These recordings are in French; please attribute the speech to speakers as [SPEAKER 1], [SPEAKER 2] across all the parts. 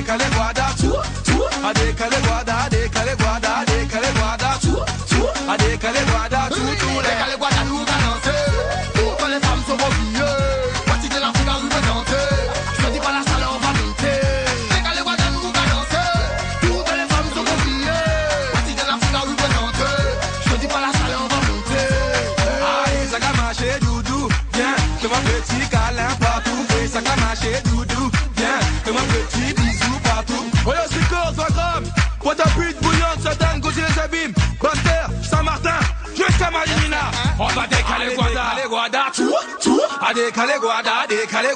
[SPEAKER 1] they call it guada, two, too. I they call it guada, Boîte à pute, bouillante, satane, gauche les abîmes. Saint-Martin, jusqu'à Malinina. On va décaler Guada. Décaler Guada, tu vois, décaler Guada, décaler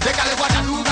[SPEAKER 2] Décaler nous.